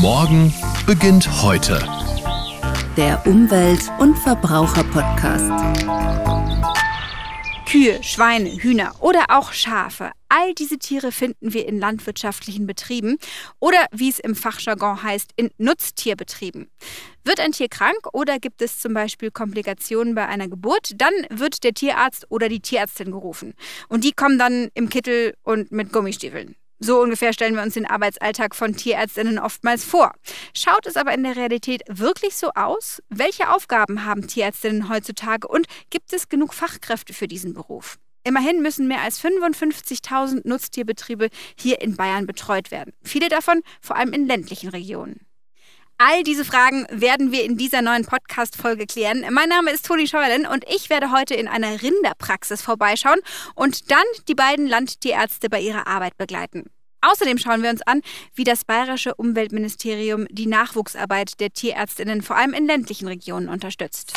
Morgen beginnt heute. Der Umwelt- und Verbraucher-Podcast. Kühe, Schweine, Hühner oder auch Schafe. All diese Tiere finden wir in landwirtschaftlichen Betrieben oder wie es im Fachjargon heißt, in Nutztierbetrieben. Wird ein Tier krank oder gibt es zum Beispiel Komplikationen bei einer Geburt, dann wird der Tierarzt oder die Tierärztin gerufen. Und die kommen dann im Kittel und mit Gummistiefeln. So ungefähr stellen wir uns den Arbeitsalltag von Tierärztinnen oftmals vor. Schaut es aber in der Realität wirklich so aus? Welche Aufgaben haben Tierärztinnen heutzutage und gibt es genug Fachkräfte für diesen Beruf? Immerhin müssen mehr als 55.000 Nutztierbetriebe hier in Bayern betreut werden. Viele davon vor allem in ländlichen Regionen. All diese Fragen werden wir in dieser neuen Podcast-Folge klären. Mein Name ist Toni Scheuerlen und ich werde heute in einer Rinderpraxis vorbeischauen und dann die beiden Landtierärzte bei ihrer Arbeit begleiten. Außerdem schauen wir uns an, wie das bayerische Umweltministerium die Nachwuchsarbeit der Tierärztinnen vor allem in ländlichen Regionen unterstützt.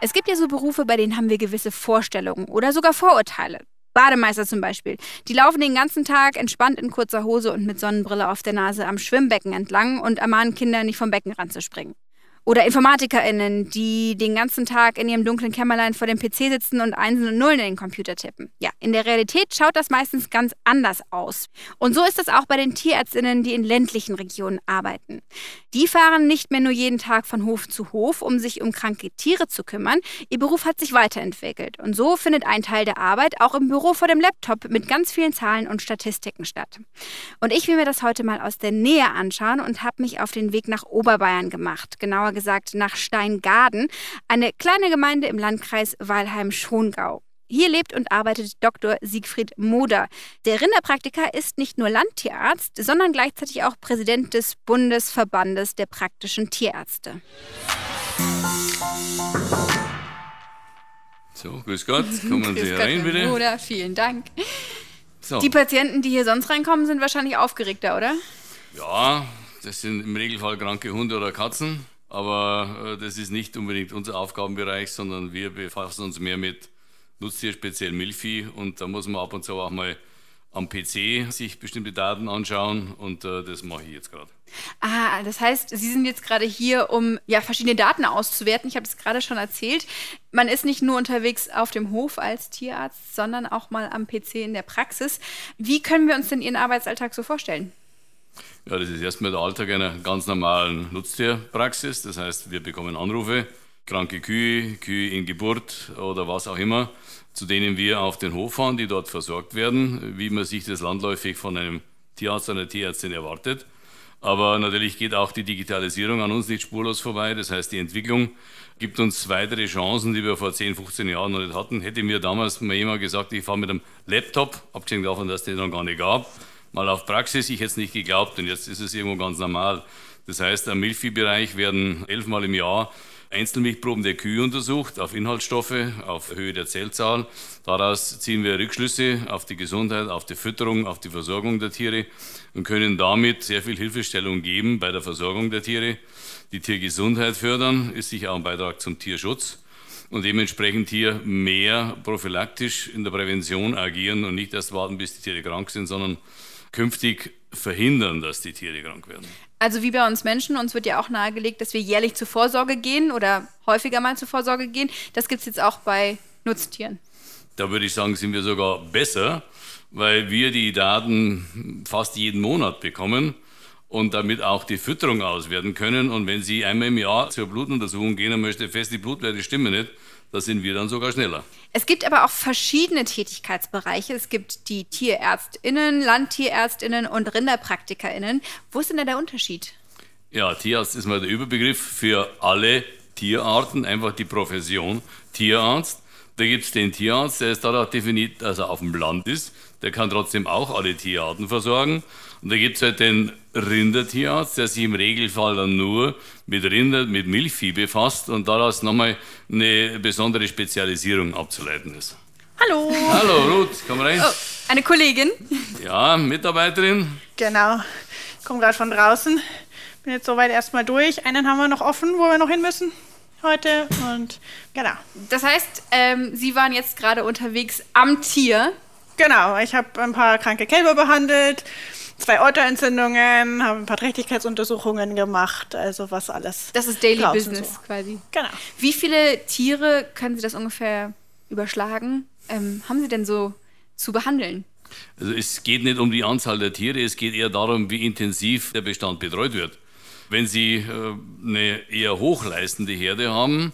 Es gibt ja so Berufe, bei denen haben wir gewisse Vorstellungen oder sogar Vorurteile. Bademeister zum Beispiel. Die laufen den ganzen Tag entspannt in kurzer Hose und mit Sonnenbrille auf der Nase am Schwimmbecken entlang und ermahnen Kinder nicht vom Becken ranzuspringen. Oder InformatikerInnen, die den ganzen Tag in ihrem dunklen Kämmerlein vor dem PC sitzen und Einsen und Nullen in den Computer tippen. Ja, in der Realität schaut das meistens ganz anders aus. Und so ist es auch bei den TierärztInnen, die in ländlichen Regionen arbeiten. Die fahren nicht mehr nur jeden Tag von Hof zu Hof, um sich um kranke Tiere zu kümmern. Ihr Beruf hat sich weiterentwickelt. Und so findet ein Teil der Arbeit auch im Büro vor dem Laptop mit ganz vielen Zahlen und Statistiken statt. Und ich will mir das heute mal aus der Nähe anschauen und habe mich auf den Weg nach Oberbayern gemacht. Genauer gesagt nach Steingaden, eine kleine Gemeinde im Landkreis Weilheim-Schongau. Hier lebt und arbeitet Dr. Siegfried Moder. Der Rinderpraktiker ist nicht nur Landtierarzt, sondern gleichzeitig auch Präsident des Bundesverbandes der praktischen Tierärzte. So, grüß Gott, kommen Sie Grüß rein Gott, bitte. Herr Moder, vielen Dank. So. Die Patienten, die hier sonst reinkommen, sind wahrscheinlich aufgeregter, oder? Ja, das sind im Regelfall kranke Hunde oder Katzen, aber äh, das ist nicht unbedingt unser Aufgabenbereich, sondern wir befassen uns mehr mit Nutztier, speziell Milchvieh und da muss man ab und zu auch mal am PC sich bestimmte Daten anschauen und äh, das mache ich jetzt gerade. Ah, das heißt, Sie sind jetzt gerade hier, um ja, verschiedene Daten auszuwerten. Ich habe es gerade schon erzählt. Man ist nicht nur unterwegs auf dem Hof als Tierarzt, sondern auch mal am PC in der Praxis. Wie können wir uns denn Ihren Arbeitsalltag so vorstellen? Ja, das ist erstmal der Alltag einer ganz normalen Nutztierpraxis. Das heißt, wir bekommen Anrufe, kranke Kühe, Kühe in Geburt oder was auch immer, zu denen wir auf den Hof fahren, die dort versorgt werden, wie man sich das landläufig von einem Tierarzt, einer Tierärztin erwartet. Aber natürlich geht auch die Digitalisierung an uns nicht spurlos vorbei. Das heißt, die Entwicklung gibt uns weitere Chancen, die wir vor 10, 15 Jahren noch nicht hatten. Hätte mir damals mal jemand gesagt, ich fahre mit einem Laptop, abgesehen davon, dass es den noch gar nicht gab, mal auf Praxis, ich hätte es nicht geglaubt und jetzt ist es irgendwo ganz normal. Das heißt, am Milchviehbereich werden elfmal im Jahr Einzelmilchproben der Kühe untersucht auf Inhaltsstoffe, auf Höhe der Zellzahl. Daraus ziehen wir Rückschlüsse auf die Gesundheit, auf die Fütterung, auf die Versorgung der Tiere und können damit sehr viel Hilfestellung geben bei der Versorgung der Tiere. Die Tiergesundheit fördern ist sicher auch ein Beitrag zum Tierschutz und dementsprechend hier mehr prophylaktisch in der Prävention agieren und nicht erst warten, bis die Tiere krank sind, sondern künftig verhindern, dass die Tiere krank werden. Also wie bei uns Menschen, uns wird ja auch nahegelegt, dass wir jährlich zur Vorsorge gehen oder häufiger mal zur Vorsorge gehen. Das gibt es jetzt auch bei Nutztieren. Da würde ich sagen, sind wir sogar besser, weil wir die Daten fast jeden Monat bekommen und damit auch die Fütterung auswerten können. Und wenn Sie einmal im Jahr zur Blutuntersuchung gehen und möchte fest, die Blutwerte stimmen nicht, da sind wir dann sogar schneller. Es gibt aber auch verschiedene Tätigkeitsbereiche. Es gibt die TierärztInnen, LandtierärztInnen und RinderpraktikerInnen. Wo ist denn da der Unterschied? Ja, Tierarzt ist mal der Überbegriff für alle Tierarten, einfach die Profession Tierarzt. Da gibt es den Tierarzt, der ist dadurch definiert, dass er auf dem Land ist. Der kann trotzdem auch alle Tierarten versorgen. Und da gibt es halt den Rindertierarzt, der sich im Regelfall dann nur mit Rinder, mit Milchvieh befasst und daraus nochmal eine besondere Spezialisierung abzuleiten ist. Hallo. Hallo Ruth, komm rein. Oh, eine Kollegin. Ja, Mitarbeiterin. Genau. Ich komme gerade von draußen. Bin jetzt soweit erstmal durch. Einen haben wir noch offen, wo wir noch hin müssen. heute und genau. Das heißt, ähm, Sie waren jetzt gerade unterwegs am Tier. Genau, ich habe ein paar kranke Kälber behandelt, zwei Euterentzündungen, habe ein paar Trächtigkeitsuntersuchungen gemacht, also was alles. Das ist Daily Business so. quasi. Genau. Wie viele Tiere können Sie das ungefähr überschlagen? Ähm, haben Sie denn so zu behandeln? Also es geht nicht um die Anzahl der Tiere, es geht eher darum, wie intensiv der Bestand betreut wird. Wenn Sie äh, eine eher hochleistende Herde haben,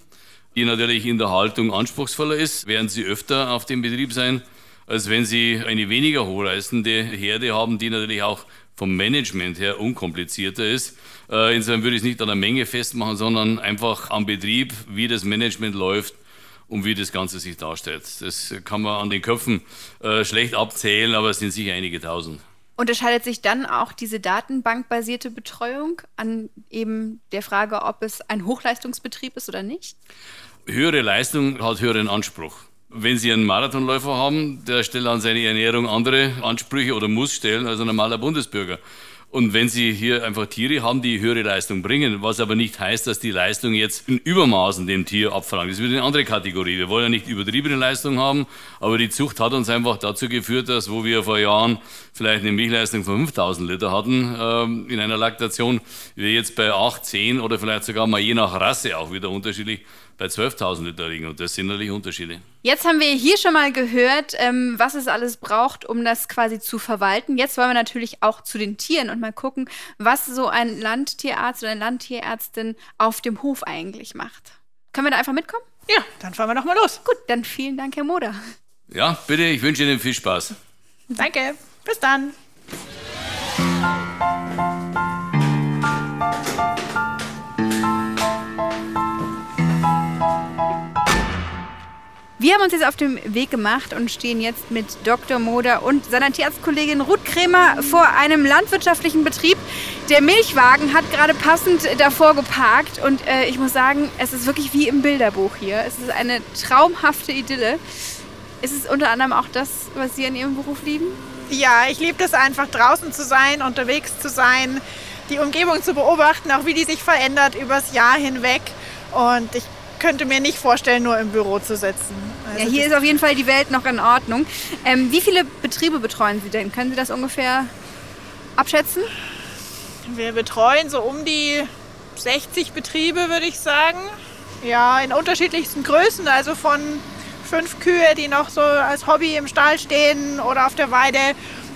die natürlich in der Haltung anspruchsvoller ist, werden Sie öfter auf dem Betrieb sein, als wenn Sie eine weniger hochleistende Herde haben, die natürlich auch vom Management her unkomplizierter ist. Äh, Insofern würde ich es nicht an der Menge festmachen, sondern einfach am Betrieb, wie das Management läuft und wie das Ganze sich darstellt. Das kann man an den Köpfen äh, schlecht abzählen, aber es sind sicher einige tausend. Unterscheidet sich dann auch diese datenbankbasierte Betreuung an eben der Frage, ob es ein Hochleistungsbetrieb ist oder nicht? Höhere Leistung hat höheren Anspruch. Wenn Sie einen Marathonläufer haben, der stellt an seine Ernährung andere Ansprüche oder muss stellen als ein normaler Bundesbürger. Und wenn Sie hier einfach Tiere haben, die höhere Leistung bringen, was aber nicht heißt, dass die Leistung jetzt in Übermaßen dem Tier abverlangt. Das ist wieder eine andere Kategorie. Wir wollen ja nicht übertriebene Leistung haben, aber die Zucht hat uns einfach dazu geführt, dass wo wir vor Jahren vielleicht eine Milchleistung von 5000 Liter hatten ähm, in einer Laktation, wir jetzt bei 8, 10 oder vielleicht sogar mal je nach Rasse auch wieder unterschiedlich bei 12.000 Liter liegen. Und das sind natürlich Unterschiede. Jetzt haben wir hier schon mal gehört, ähm, was es alles braucht, um das quasi zu verwalten. Jetzt wollen wir natürlich auch zu den Tieren und mal gucken, was so ein Landtierarzt oder eine Landtierärztin auf dem Hof eigentlich macht. Können wir da einfach mitkommen? Ja, dann fahren wir doch mal los. Gut, dann vielen Dank, Herr Moder. Ja, bitte, ich wünsche Ihnen viel Spaß. Danke. Bis dann. Wir haben uns jetzt auf den Weg gemacht und stehen jetzt mit Dr. Moder und seiner Tierarztkollegin Ruth Kremer vor einem landwirtschaftlichen Betrieb. Der Milchwagen hat gerade passend davor geparkt und äh, ich muss sagen, es ist wirklich wie im Bilderbuch hier. Es ist eine traumhafte Idylle. Ist es unter anderem auch das, was Sie an Ihrem Beruf lieben? Ja, ich liebe es einfach draußen zu sein, unterwegs zu sein, die Umgebung zu beobachten, auch wie die sich verändert übers Jahr hinweg. Und ich könnte mir nicht vorstellen, nur im Büro zu sitzen. Also Ja, hier ist auf jeden Fall die Welt noch in Ordnung. Ähm, wie viele Betriebe betreuen Sie denn? Können Sie das ungefähr abschätzen? wir betreuen so um die 60 Betriebe, würde ich sagen. Ja, in unterschiedlichsten Größen, also von fünf Kühe, die noch so als Hobby im Stall stehen oder auf der Weide,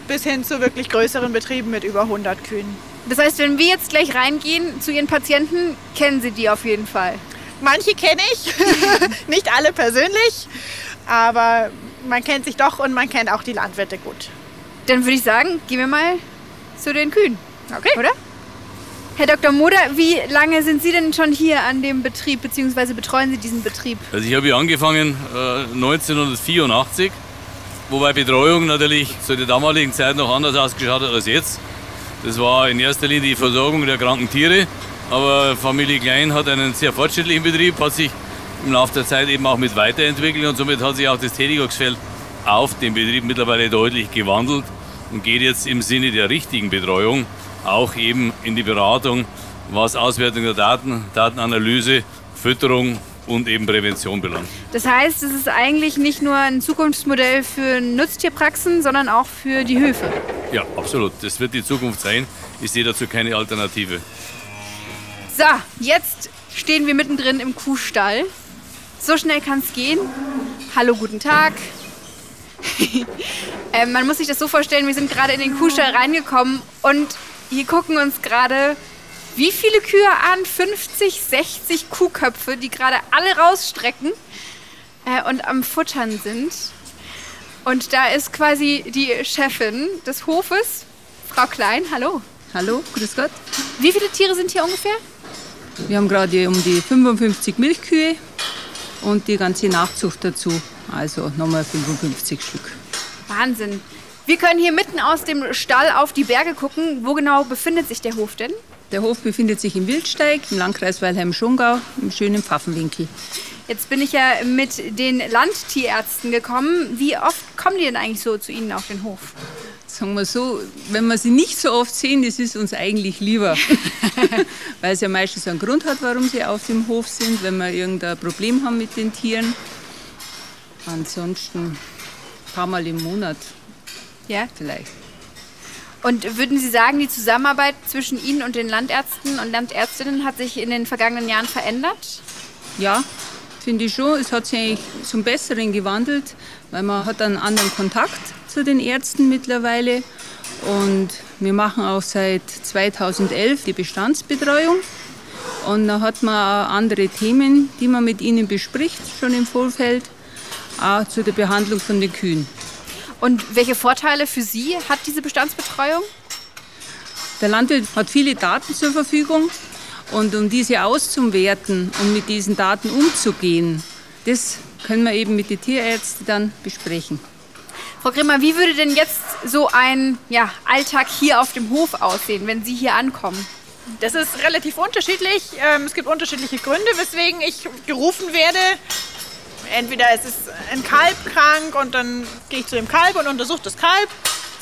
bis hin zu wirklich größeren Betrieben mit über 100 Kühen. Das heißt, wenn wir jetzt gleich reingehen zu Ihren Patienten, kennen Sie die auf jeden Fall. Manche kenne ich, nicht alle persönlich, aber man kennt sich doch und man kennt auch die Landwirte gut. Dann würde ich sagen, gehen wir mal zu den Kühen. Okay. Oder? Herr Dr. Moder, wie lange sind Sie denn schon hier an dem Betrieb, beziehungsweise betreuen Sie diesen Betrieb? Also ich habe hier angefangen äh, 1984, wobei Betreuung natürlich zu der damaligen Zeit noch anders ausgeschaut hat als jetzt. Das war in erster Linie die Versorgung der kranken Tiere, aber Familie Klein hat einen sehr fortschrittlichen Betrieb, hat sich im Laufe der Zeit eben auch mit weiterentwickelt und somit hat sich auch das Tätigungsfeld auf dem Betrieb mittlerweile deutlich gewandelt und geht jetzt im Sinne der richtigen Betreuung auch eben in die Beratung, was Auswertung der Daten, Datenanalyse, Fütterung und eben Prävention belangt. Das heißt, es ist eigentlich nicht nur ein Zukunftsmodell für Nutztierpraxen, sondern auch für die Höfe. Ja, absolut. Das wird die Zukunft sein. Ich sehe dazu keine Alternative. So, jetzt stehen wir mittendrin im Kuhstall. So schnell kann es gehen. Hallo, guten Tag. ähm, man muss sich das so vorstellen, wir sind gerade in den Kuhstall reingekommen und hier gucken uns gerade wie viele Kühe an? 50, 60 Kuhköpfe, die gerade alle rausstrecken äh, und am Futtern sind. Und da ist quasi die Chefin des Hofes, Frau Klein. Hallo. Hallo, grüß Gott. Wie viele Tiere sind hier ungefähr? Wir haben gerade um die 55 Milchkühe und die ganze Nachzucht dazu. Also nochmal 55 Stück. Wahnsinn. Wir können hier mitten aus dem Stall auf die Berge gucken. Wo genau befindet sich der Hof denn? Der Hof befindet sich im Wildsteig im Landkreis Weilheim-Schongau im schönen Pfaffenwinkel. Jetzt bin ich ja mit den Landtierärzten gekommen. Wie oft kommen die denn eigentlich so zu Ihnen auf den Hof? Sagen wir so, wenn wir sie nicht so oft sehen, das ist uns eigentlich lieber. Weil es ja meistens einen Grund hat, warum sie auf dem Hof sind, wenn wir irgendein Problem haben mit den Tieren. Ansonsten ein paar Mal im Monat Ja. vielleicht. Und würden Sie sagen, die Zusammenarbeit zwischen Ihnen und den Landärzten und Landärztinnen hat sich in den vergangenen Jahren verändert? Ja, finde ich schon. Es hat sich eigentlich zum Besseren gewandelt, weil man hat einen anderen Kontakt zu den Ärzten mittlerweile. Und wir machen auch seit 2011 die Bestandsbetreuung. Und da hat man auch andere Themen, die man mit ihnen bespricht, schon im Vorfeld, auch zu der Behandlung von den Kühen. Und welche Vorteile für Sie hat diese Bestandsbetreuung? Der Landwirt hat viele Daten zur Verfügung und um diese auszuwerten und mit diesen Daten umzugehen, das können wir eben mit den Tierärzten dann besprechen. Frau Grimmer, wie würde denn jetzt so ein ja, Alltag hier auf dem Hof aussehen, wenn Sie hier ankommen? Das ist relativ unterschiedlich. Ähm, Es gibt unterschiedliche Gründe, weswegen ich gerufen werde. Entweder es ist ein Kalb krank und dann gehe ich zu dem Kalb und untersuche das Kalb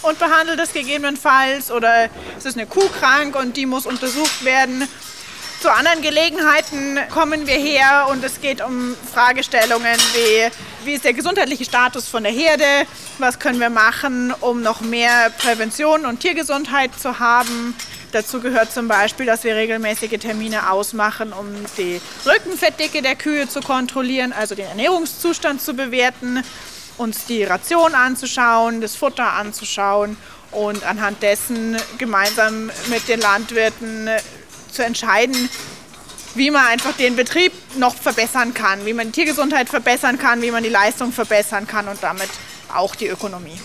und behandle das gegebenenfalls. Oder es ist eine Kuh krank und die muss untersucht werden. Zu anderen Gelegenheiten kommen wir her und es geht um Fragestellungen wie, wie ist der gesundheitliche Status von der Herde, was können wir machen, um noch mehr Prävention und Tiergesundheit zu haben. Dazu gehört zum Beispiel, dass wir regelmäßige Termine ausmachen, um die Rückenfettdicke der Kühe zu kontrollieren, also den Ernährungszustand zu bewerten, uns die Ration anzuschauen, das Futter anzuschauen und anhand dessen gemeinsam mit den Landwirten zu entscheiden, wie man einfach den Betrieb noch verbessern kann, wie man die Tiergesundheit verbessern kann, wie man die Leistung verbessern kann und damit auch die Ökonomie.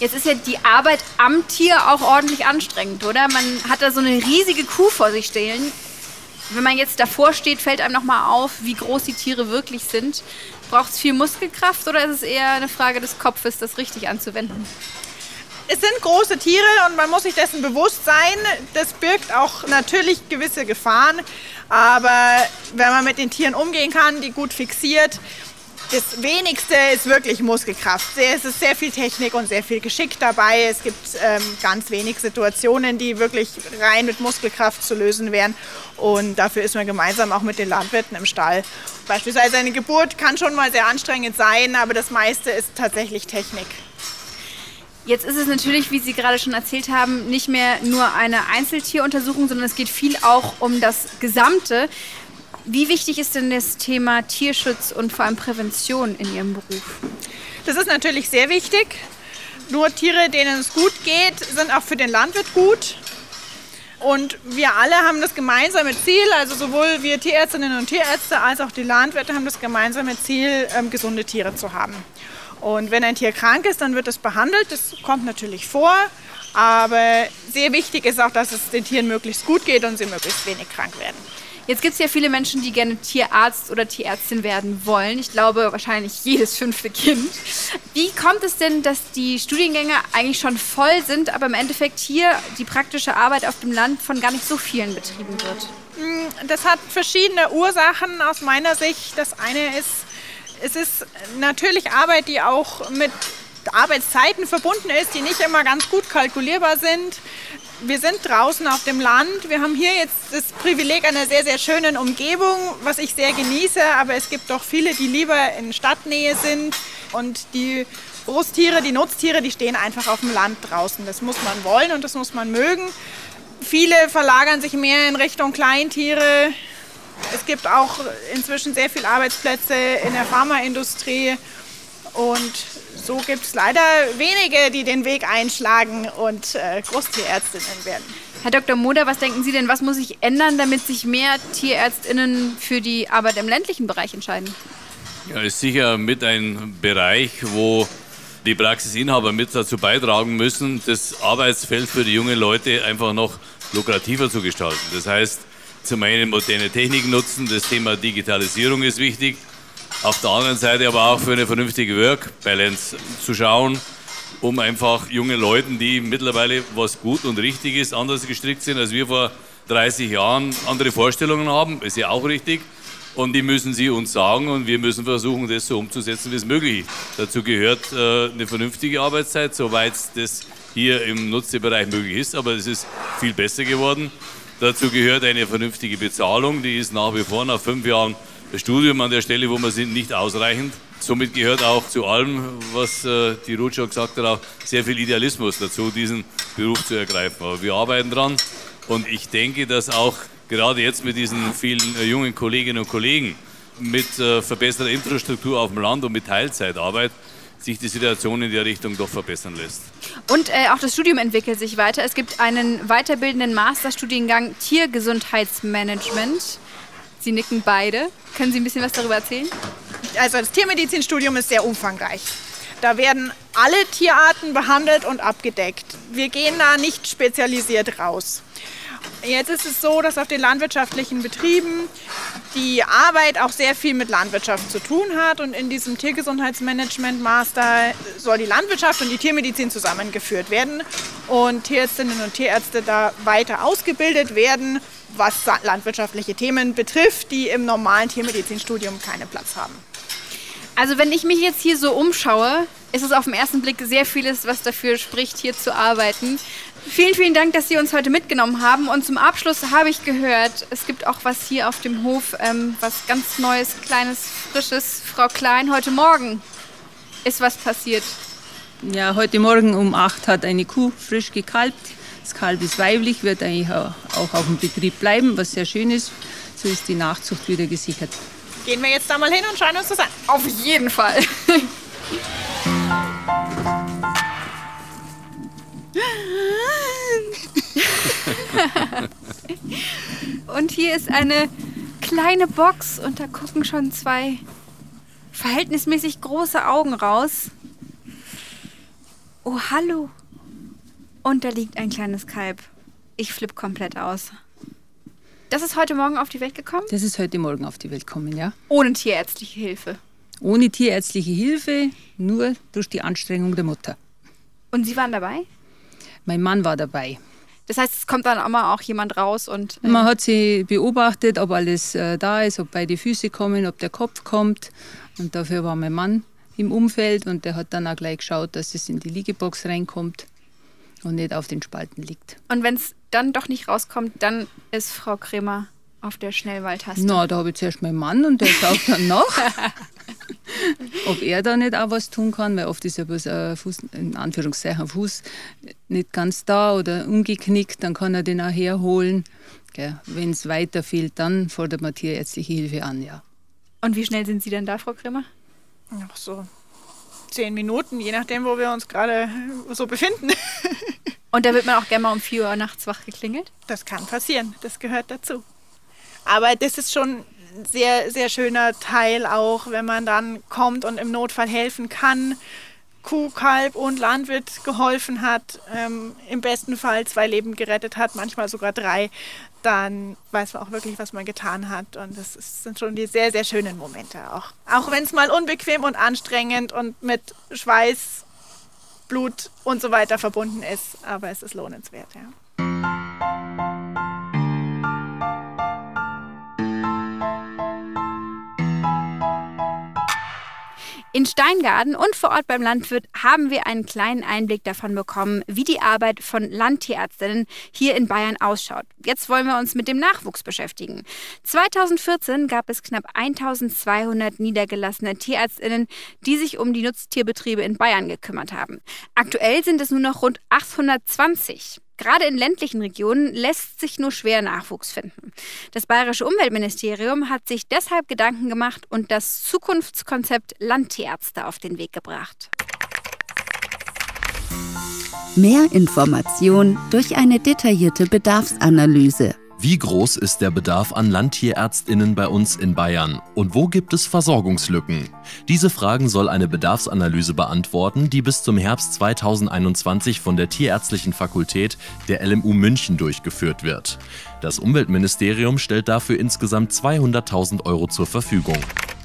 Jetzt ist ja die Arbeit am Tier auch ordentlich anstrengend, oder? Man hat da so eine riesige Kuh vor sich stehen. Wenn man jetzt davor steht, fällt einem nochmal auf, wie groß die Tiere wirklich sind. Braucht es viel Muskelkraft oder ist es eher eine Frage des Kopfes, das richtig anzuwenden? Es sind große Tiere und man muss sich dessen bewusst sein. Das birgt auch natürlich gewisse Gefahren. Aber wenn man mit den Tieren umgehen kann, die gut fixiert, das Wenigste ist wirklich Muskelkraft. Es ist sehr viel Technik und sehr viel Geschick dabei. Es gibt ähm, ganz wenig Situationen, die wirklich rein mit Muskelkraft zu lösen wären. Und dafür ist man gemeinsam auch mit den Landwirten im Stall. Beispielsweise eine Geburt kann schon mal sehr anstrengend sein, aber das meiste ist tatsächlich Technik. Jetzt ist es natürlich, wie Sie gerade schon erzählt haben, nicht mehr nur eine Einzeltieruntersuchung, sondern es geht viel auch um das Gesamte. Wie wichtig ist denn das Thema Tierschutz und vor allem Prävention in Ihrem Beruf? Das ist natürlich sehr wichtig. Nur Tiere, denen es gut geht, sind auch für den Landwirt gut. Und wir alle haben das gemeinsame Ziel, also sowohl wir Tierärztinnen und Tierärzte als auch die Landwirte haben das gemeinsame Ziel, ähm, gesunde Tiere zu haben. Und wenn ein Tier krank ist, dann wird es behandelt. Das kommt natürlich vor. Aber sehr wichtig ist auch, dass es den Tieren möglichst gut geht und sie möglichst wenig krank werden. Jetzt gibt es ja viele Menschen, die gerne Tierarzt oder Tierärztin werden wollen. Ich glaube wahrscheinlich jedes fünfte Kind. Wie kommt es denn, dass die Studiengänge eigentlich schon voll sind, aber im Endeffekt hier die praktische Arbeit auf dem Land von gar nicht so vielen betrieben wird? Das hat verschiedene Ursachen aus meiner Sicht. Das eine ist, es ist natürlich Arbeit, die auch mit Arbeitszeiten verbunden ist, die nicht immer ganz gut kalkulierbar sind. Wir sind draußen auf dem Land. Wir haben hier jetzt das Privileg einer sehr, sehr schönen Umgebung, was ich sehr genieße. Aber es gibt doch viele, die lieber in Stadtnähe sind. Und die Großtiere, die Nutztiere, die stehen einfach auf dem Land draußen. Das muss man wollen und das muss man mögen. Viele verlagern sich mehr in Richtung Kleintiere. Es gibt auch inzwischen sehr viele Arbeitsplätze in der Pharmaindustrie. Und so gibt es leider wenige, die den Weg einschlagen und äh, Großtierärztinnen werden. Herr Dr. Moder, was denken Sie denn, was muss sich ändern, damit sich mehr TierärztInnen für die Arbeit im ländlichen Bereich entscheiden? Ja, ist sicher mit ein Bereich, wo die Praxisinhaber mit dazu beitragen müssen, das Arbeitsfeld für die jungen Leute einfach noch lukrativer zu gestalten. Das heißt, zum einen moderne Technik nutzen, das Thema Digitalisierung ist wichtig. Auf der anderen Seite aber auch für eine vernünftige Work-Balance zu schauen, um einfach junge Leuten, die mittlerweile was gut und richtig ist, anders gestrickt sind, als wir vor 30 Jahren andere Vorstellungen haben, ist ja auch richtig. Und die müssen sie uns sagen und wir müssen versuchen, das so umzusetzen, wie es möglich ist. Dazu gehört äh, eine vernünftige Arbeitszeit, soweit das hier im Nutztierbereich möglich ist, aber es ist viel besser geworden. Dazu gehört eine vernünftige Bezahlung, die ist nach wie vor nach fünf Jahren Studium an der Stelle, wo wir sind, nicht ausreichend. Somit gehört auch zu allem, was äh, die Ruth schon gesagt hat, auch sehr viel Idealismus dazu, diesen Beruf zu ergreifen. Aber wir arbeiten dran und ich denke, dass auch gerade jetzt mit diesen vielen äh, jungen Kolleginnen und Kollegen mit äh, verbesserter Infrastruktur auf dem Land und mit Teilzeitarbeit sich die Situation in der Richtung doch verbessern lässt. Und äh, auch das Studium entwickelt sich weiter. Es gibt einen weiterbildenden Masterstudiengang Tiergesundheitsmanagement. Sie nicken beide. Können Sie ein bisschen was darüber erzählen? Also das Tiermedizinstudium ist sehr umfangreich. Da werden alle Tierarten behandelt und abgedeckt. Wir gehen da nicht spezialisiert raus. Jetzt ist es so, dass auf den landwirtschaftlichen Betrieben die Arbeit auch sehr viel mit Landwirtschaft zu tun hat. Und in diesem Tiergesundheitsmanagement Master soll die Landwirtschaft und die Tiermedizin zusammengeführt werden und Tierärztinnen und Tierärzte da weiter ausgebildet werden, was landwirtschaftliche Themen betrifft, die im normalen Tiermedizinstudium keinen Platz haben. Also wenn ich mich jetzt hier so umschaue, ist es auf den ersten Blick sehr vieles, was dafür spricht, hier zu arbeiten. Vielen, vielen Dank, dass Sie uns heute mitgenommen haben. Und zum Abschluss habe ich gehört, es gibt auch was hier auf dem Hof, ähm, was ganz Neues, Kleines, Frisches. Frau Klein, heute Morgen ist was passiert. Ja, heute Morgen um 8 hat eine Kuh frisch gekalbt. Das Kalb ist weiblich, wird eigentlich auch auf dem Betrieb bleiben, was sehr schön ist. So ist die Nachzucht wieder gesichert. Gehen wir jetzt da mal hin und schauen uns das an. Auf jeden Fall. und hier ist eine kleine Box und da gucken schon zwei verhältnismäßig große Augen raus. Oh, hallo. Und da liegt ein kleines Kalb. Ich flipp komplett aus. Das ist heute Morgen auf die Welt gekommen? Das ist heute Morgen auf die Welt gekommen, ja. Ohne tierärztliche Hilfe. Ohne tierärztliche Hilfe, nur durch die Anstrengung der Mutter. Und Sie waren dabei? Mein Mann war dabei. Das heißt, es kommt dann immer auch jemand raus und. Äh Man hat sie beobachtet, ob alles äh, da ist, ob beide Füße kommen, ob der Kopf kommt. Und dafür war mein Mann im Umfeld und der hat dann auch gleich geschaut, dass es in die Liegebox reinkommt und nicht auf den Spalten liegt. Und wenn es dann doch nicht rauskommt, dann ist Frau Kremer auf der Schnellwahltaste. Na, da habe ich zuerst meinen Mann und der schaut dann nach, ob er da nicht auch was tun kann, weil oft ist ja bloß ein Fuß, in Anführungszeichen, Fuß nicht ganz da oder umgeknickt, dann kann er den auch herholen. Wenn es weiter fehlt, dann fordert man tierärztliche Hilfe an, ja. Und wie schnell sind Sie denn da, Frau Kremer? Noch so zehn Minuten, je nachdem, wo wir uns gerade so befinden. Und da wird man auch gerne mal um 4 Uhr nachts wach geklingelt? Das kann passieren, das gehört dazu. Aber das ist schon sehr, sehr schöner Teil auch, wenn man dann kommt und im Notfall helfen kann. Kuh, Kalb und Landwirt geholfen hat, ähm, im besten Fall zwei Leben gerettet hat, manchmal sogar drei, dann weiß man auch wirklich, was man getan hat. Und das ist, sind schon die sehr, sehr schönen Momente auch. Auch wenn es mal unbequem und anstrengend und mit Schweiß, Blut und so weiter verbunden ist, aber es ist lohnenswert, ja. In Steingarten und vor Ort beim Landwirt haben wir einen kleinen Einblick davon bekommen, wie die Arbeit von Landtierärztinnen hier in Bayern ausschaut. Jetzt wollen wir uns mit dem Nachwuchs beschäftigen. 2014 gab es knapp 1200 niedergelassene Tierärztinnen, die sich um die Nutztierbetriebe in Bayern gekümmert haben. Aktuell sind es nur noch rund 820. Gerade in ländlichen Regionen lässt sich nur schwer Nachwuchs finden. Das Bayerische Umweltministerium hat sich deshalb Gedanken gemacht und das Zukunftskonzept Landtierärzte auf den Weg gebracht. Mehr Information durch eine detaillierte Bedarfsanalyse. Wie groß ist der Bedarf an Landtierärztinnen bei uns in Bayern und wo gibt es Versorgungslücken? Diese Fragen soll eine Bedarfsanalyse beantworten, die bis zum Herbst 2021 von der Tierärztlichen Fakultät der LMU München durchgeführt wird. Das Umweltministerium stellt dafür insgesamt 200.000 Euro zur Verfügung.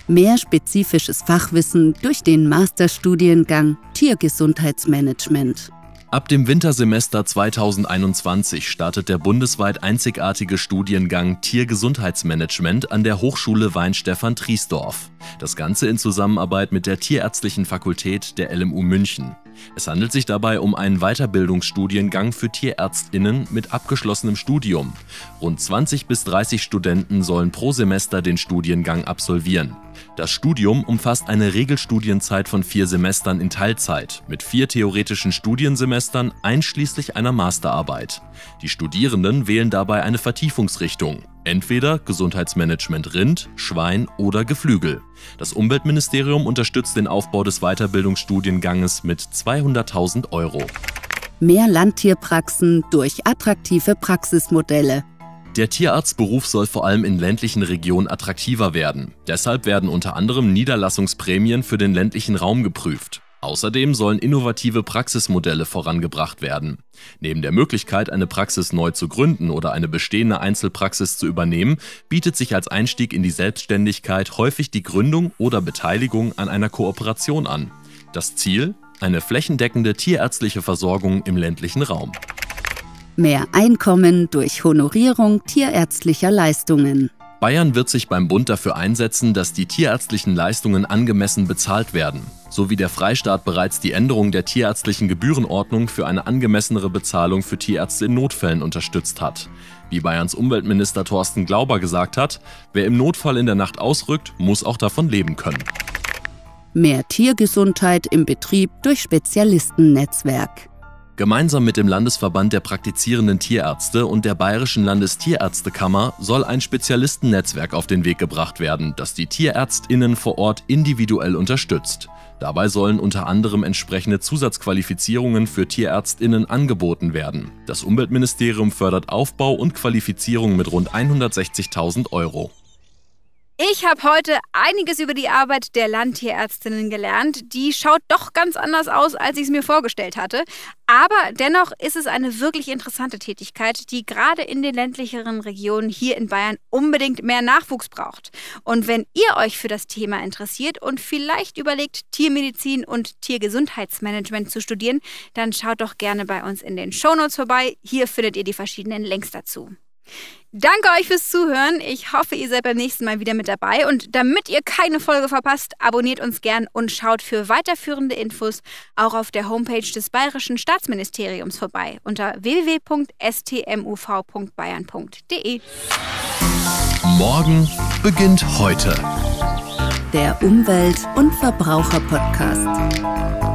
Mehr spezifisches Fachwissen durch den Masterstudiengang Tiergesundheitsmanagement. Ab dem Wintersemester 2021 startet der bundesweit einzigartige Studiengang Tiergesundheitsmanagement an der Hochschule Weinstefan Triesdorf. Das Ganze in Zusammenarbeit mit der Tierärztlichen Fakultät der LMU München. Es handelt sich dabei um einen Weiterbildungsstudiengang für Tierärztinnen mit abgeschlossenem Studium. Rund 20 bis 30 Studenten sollen pro Semester den Studiengang absolvieren. Das Studium umfasst eine Regelstudienzeit von vier Semestern in Teilzeit mit vier theoretischen Studiensemestern einschließlich einer Masterarbeit. Die Studierenden wählen dabei eine Vertiefungsrichtung, entweder Gesundheitsmanagement Rind, Schwein oder Geflügel. Das Umweltministerium unterstützt den Aufbau des Weiterbildungsstudienganges mit 200.000 Euro. Mehr Landtierpraxen durch attraktive Praxismodelle. Der Tierarztberuf soll vor allem in ländlichen Regionen attraktiver werden. Deshalb werden unter anderem Niederlassungsprämien für den ländlichen Raum geprüft. Außerdem sollen innovative Praxismodelle vorangebracht werden. Neben der Möglichkeit, eine Praxis neu zu gründen oder eine bestehende Einzelpraxis zu übernehmen, bietet sich als Einstieg in die Selbstständigkeit häufig die Gründung oder Beteiligung an einer Kooperation an. Das Ziel? Eine flächendeckende tierärztliche Versorgung im ländlichen Raum. Mehr Einkommen durch Honorierung tierärztlicher Leistungen. Bayern wird sich beim Bund dafür einsetzen, dass die tierärztlichen Leistungen angemessen bezahlt werden, so wie der Freistaat bereits die Änderung der tierärztlichen Gebührenordnung für eine angemessenere Bezahlung für Tierärzte in Notfällen unterstützt hat. Wie Bayerns Umweltminister Thorsten Glauber gesagt hat, wer im Notfall in der Nacht ausrückt, muss auch davon leben können. Mehr Tiergesundheit im Betrieb durch Spezialistennetzwerk. Gemeinsam mit dem Landesverband der praktizierenden Tierärzte und der Bayerischen Landestierärztekammer soll ein Spezialistennetzwerk auf den Weg gebracht werden, das die Tierärztinnen vor Ort individuell unterstützt. Dabei sollen unter anderem entsprechende Zusatzqualifizierungen für Tierärztinnen angeboten werden. Das Umweltministerium fördert Aufbau und Qualifizierung mit rund 160.000 Euro. Ich habe heute einiges über die Arbeit der Landtierärztinnen gelernt. Die schaut doch ganz anders aus, als ich es mir vorgestellt hatte. Aber dennoch ist es eine wirklich interessante Tätigkeit, die gerade in den ländlicheren Regionen hier in Bayern unbedingt mehr Nachwuchs braucht. Und wenn ihr euch für das Thema interessiert und vielleicht überlegt, Tiermedizin und Tiergesundheitsmanagement zu studieren, dann schaut doch gerne bei uns in den Shownotes vorbei. Hier findet ihr die verschiedenen Links dazu. Danke euch fürs Zuhören. Ich hoffe, ihr seid beim nächsten Mal wieder mit dabei. Und damit ihr keine Folge verpasst, abonniert uns gern und schaut für weiterführende Infos auch auf der Homepage des Bayerischen Staatsministeriums vorbei unter www.stmuv.bayern.de. Morgen beginnt heute. Der Umwelt- und Verbraucher-Podcast.